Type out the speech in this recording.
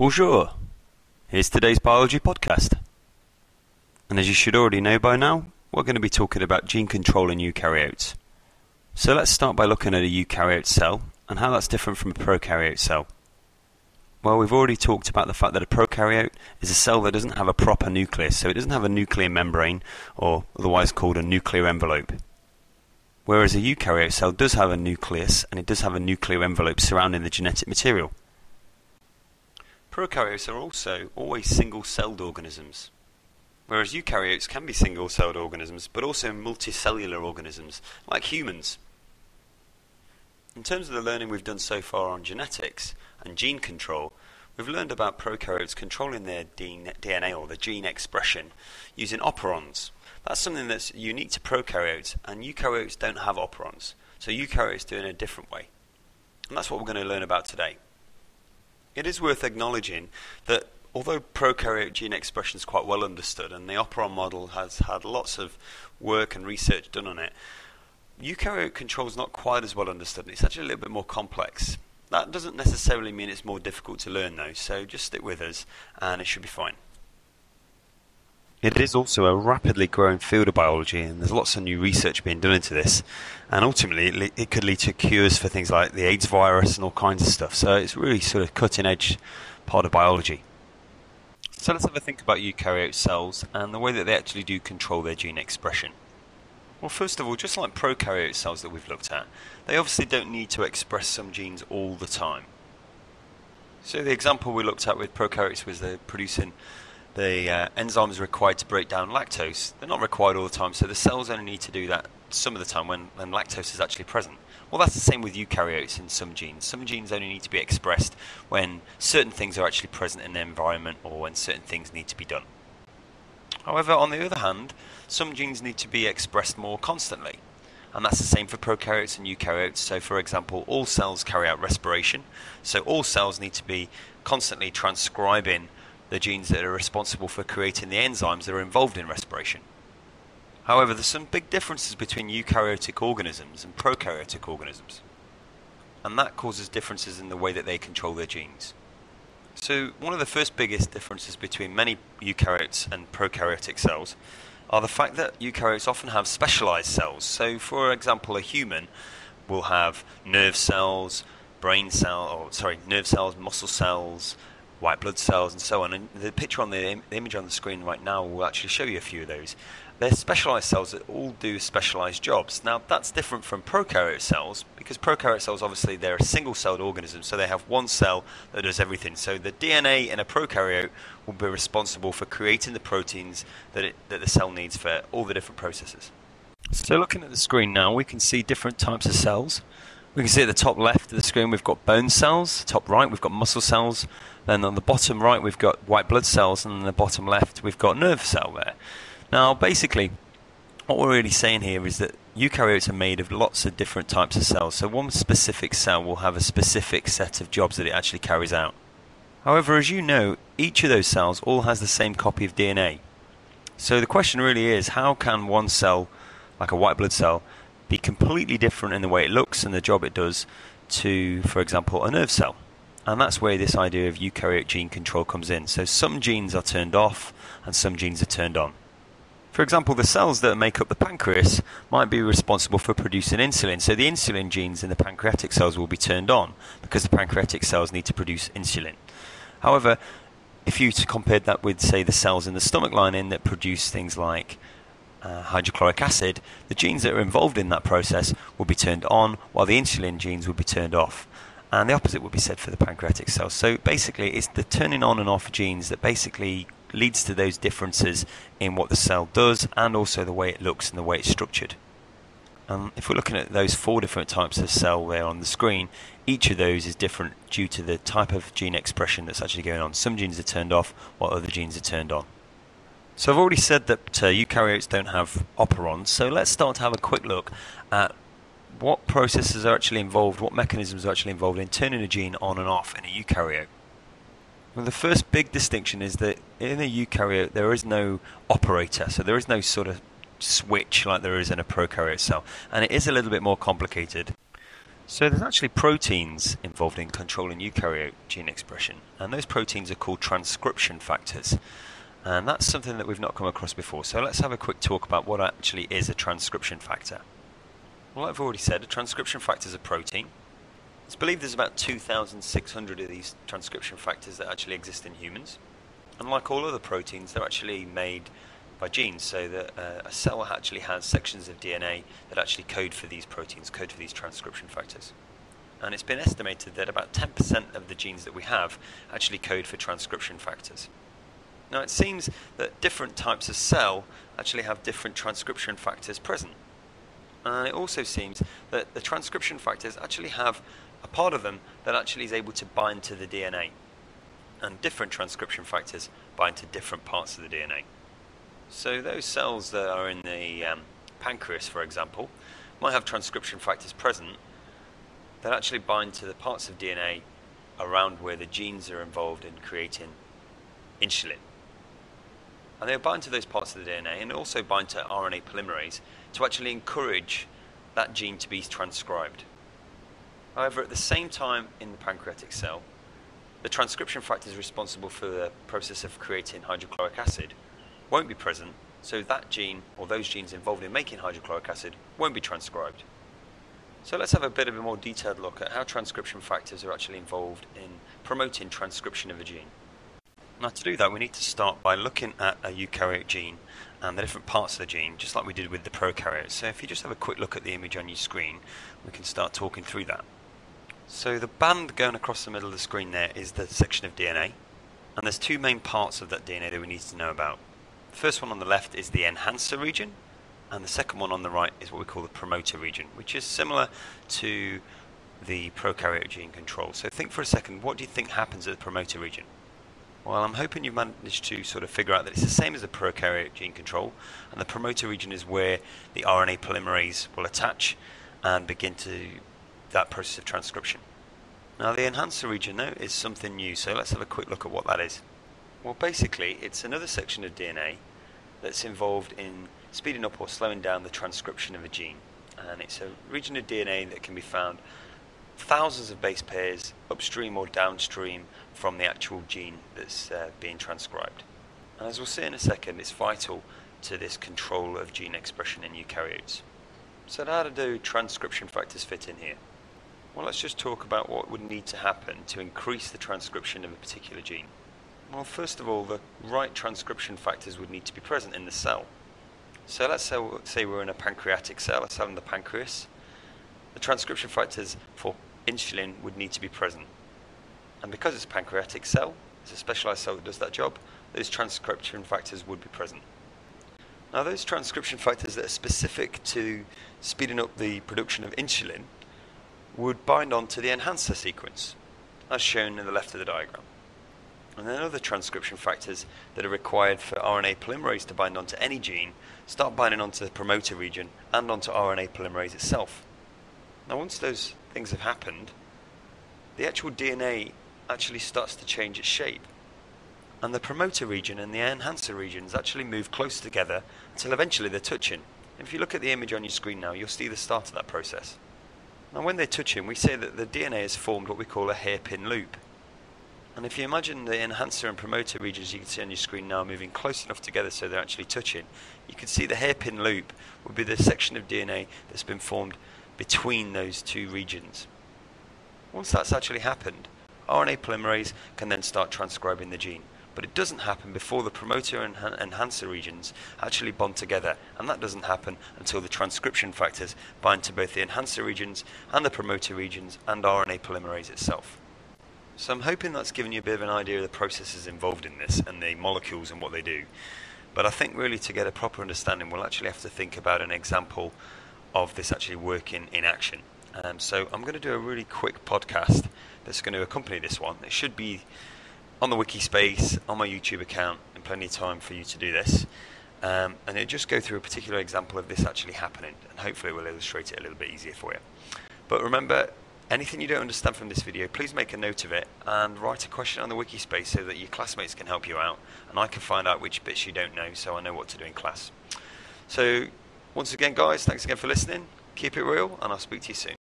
Bonjour. Here's today's biology podcast. And as you should already know by now, we're going to be talking about gene control in eukaryotes. So let's start by looking at a eukaryote cell and how that's different from a prokaryote cell. Well, we've already talked about the fact that a prokaryote is a cell that doesn't have a proper nucleus, so it doesn't have a nuclear membrane, or otherwise called a nuclear envelope. Whereas a eukaryote cell does have a nucleus and it does have a nuclear envelope surrounding the genetic material. Prokaryotes are also always single-celled organisms, whereas eukaryotes can be single-celled organisms, but also multicellular organisms, like humans. In terms of the learning we've done so far on genetics and gene control, we've learned about prokaryotes controlling their DNA or the gene expression using operons. That's something that's unique to prokaryotes, and eukaryotes don't have operons. So eukaryotes do it in a different way. And that's what we're going to learn about today. It is worth acknowledging that although prokaryote gene expression is quite well understood and the operon model has had lots of work and research done on it, eukaryote control is not quite as well understood and it's actually a little bit more complex. That doesn't necessarily mean it's more difficult to learn though, so just stick with us and it should be fine. It is also a rapidly growing field of biology, and there's lots of new research being done into this. And ultimately, it could lead to cures for things like the AIDS virus and all kinds of stuff. So it's really sort of cutting edge part of biology. So let's have a think about eukaryote cells and the way that they actually do control their gene expression. Well, first of all, just like prokaryote cells that we've looked at, they obviously don't need to express some genes all the time. So the example we looked at with prokaryotes was they're producing the uh, enzymes required to break down lactose, they're not required all the time, so the cells only need to do that some of the time when, when lactose is actually present. Well, that's the same with eukaryotes in some genes. Some genes only need to be expressed when certain things are actually present in the environment or when certain things need to be done. However, on the other hand, some genes need to be expressed more constantly. And that's the same for prokaryotes and eukaryotes. So, for example, all cells carry out respiration. So, all cells need to be constantly transcribing the genes that are responsible for creating the enzymes that are involved in respiration. However, there's some big differences between eukaryotic organisms and prokaryotic organisms, and that causes differences in the way that they control their genes. So, one of the first biggest differences between many eukaryotes and prokaryotic cells are the fact that eukaryotes often have specialized cells. So, for example, a human will have nerve cells, brain cell, or sorry, nerve cells, muscle cells, white blood cells and so on. And the picture on the, the image on the screen right now will actually show you a few of those. They're specialized cells that all do specialized jobs. Now that's different from prokaryote cells because prokaryote cells obviously they're a single-celled organism, so they have one cell that does everything. So the DNA in a prokaryote will be responsible for creating the proteins that it, that the cell needs for all the different processes. So looking at the screen now, we can see different types of cells. We can see at the top left of the screen we've got bone cells, top right we've got muscle cells, then on the bottom right we've got white blood cells, and on the bottom left we've got nerve cell there. Now basically what we're really saying here is that eukaryotes are made of lots of different types of cells, so one specific cell will have a specific set of jobs that it actually carries out. However, as you know, each of those cells all has the same copy of DNA. So the question really is, how can one cell, like a white blood cell, be completely different in the way it looks and the job it does to, for example, a nerve cell. And that's where this idea of eukaryote gene control comes in. So some genes are turned off and some genes are turned on. For example, the cells that make up the pancreas might be responsible for producing insulin. So the insulin genes in the pancreatic cells will be turned on because the pancreatic cells need to produce insulin. However, if you compared that with, say, the cells in the stomach lining that produce things like uh, hydrochloric acid, the genes that are involved in that process will be turned on, while the insulin genes will be turned off. And the opposite would be said for the pancreatic cells. So basically, it's the turning on and off genes that basically leads to those differences in what the cell does and also the way it looks and the way it's structured. Um, if we're looking at those four different types of cell there on the screen, each of those is different due to the type of gene expression that's actually going on. Some genes are turned off while other genes are turned on. So I've already said that uh, eukaryotes don't have operons, so let's start to have a quick look at what processes are actually involved, what mechanisms are actually involved in turning a gene on and off in a eukaryote. Well, the first big distinction is that in a eukaryote there is no operator, so there is no sort of switch like there is in a prokaryote cell, and it is a little bit more complicated. So there's actually proteins involved in controlling eukaryote gene expression, and those proteins are called transcription factors. And that's something that we've not come across before. So let's have a quick talk about what actually is a transcription factor. Well, I've already said, a transcription factor is a protein. It's believed there's about 2,600 of these transcription factors that actually exist in humans. And like all other proteins, they're actually made by genes, so that uh, a cell actually has sections of DNA that actually code for these proteins, code for these transcription factors. And it's been estimated that about 10% of the genes that we have actually code for transcription factors. Now it seems that different types of cell actually have different transcription factors present. And it also seems that the transcription factors actually have a part of them that actually is able to bind to the DNA. And different transcription factors bind to different parts of the DNA. So those cells that are in the um, pancreas, for example, might have transcription factors present that actually bind to the parts of DNA around where the genes are involved in creating insulin. And they'll bind to those parts of the DNA and also bind to RNA polymerase to actually encourage that gene to be transcribed. However, at the same time in the pancreatic cell, the transcription factor is responsible for the process of creating hydrochloric acid won't be present, so that gene or those genes involved in making hydrochloric acid won't be transcribed. So let's have a bit of a more detailed look at how transcription factors are actually involved in promoting transcription of a gene. Now to do that we need to start by looking at a eukaryote gene and the different parts of the gene, just like we did with the prokaryotes. So if you just have a quick look at the image on your screen, we can start talking through that. So the band going across the middle of the screen there is the section of DNA, and there's two main parts of that DNA that we need to know about. The first one on the left is the enhancer region, and the second one on the right is what we call the promoter region, which is similar to the prokaryote gene control. So think for a second, what do you think happens at the promoter region? Well, I'm hoping you've managed to sort of figure out that it's the same as the prokaryote gene control, and the promoter region is where the RNA polymerase will attach and begin to that process of transcription. Now, the enhancer region though, is something new, so let's have a quick look at what that is. Well, basically, it's another section of DNA that's involved in speeding up or slowing down the transcription of a gene. And it's a region of DNA that can be found thousands of base pairs upstream or downstream from the actual gene that's uh, being transcribed. And as we'll see in a second, it's vital to this control of gene expression in eukaryotes. So how do transcription factors fit in here? Well, let's just talk about what would need to happen to increase the transcription of a particular gene. Well, first of all, the right transcription factors would need to be present in the cell. So let's say, say we're in a pancreatic cell, a cell in the pancreas. The transcription factors for insulin would need to be present. And because it's a pancreatic cell, it's a specialized cell that does that job, those transcription factors would be present. Now, those transcription factors that are specific to speeding up the production of insulin would bind onto the enhancer sequence, as shown in the left of the diagram. And then other transcription factors that are required for RNA polymerase to bind onto any gene start binding onto the promoter region and onto RNA polymerase itself. Now, once those things have happened, the actual DNA actually starts to change its shape. And the promoter region and the enhancer regions actually move close together until eventually they're touching. If you look at the image on your screen now, you'll see the start of that process. Now, when they're touching, we say that the DNA has formed what we call a hairpin loop. And if you imagine the enhancer and promoter regions you can see on your screen now moving close enough together so they're actually touching, you can see the hairpin loop would be the section of DNA that's been formed between those two regions. Once that's actually happened, RNA polymerase can then start transcribing the gene. But it doesn't happen before the promoter and enhancer regions actually bond together, and that doesn't happen until the transcription factors bind to both the enhancer regions and the promoter regions and RNA polymerase itself. So I'm hoping that's given you a bit of an idea of the processes involved in this and the molecules and what they do. But I think really to get a proper understanding, we'll actually have to think about an example of this actually working in action. Um, so I'm going to do a really quick podcast that's going to accompany this one. It should be on the wiki space on my YouTube account in plenty of time for you to do this. Um, and it'll just go through a particular example of this actually happening, and hopefully we'll illustrate it a little bit easier for you. But remember, Anything you don't understand from this video, please make a note of it and write a question on the wiki space so that your classmates can help you out and I can find out which bits you don't know so I know what to do in class. So once again guys, thanks again for listening. Keep it real and I'll speak to you soon.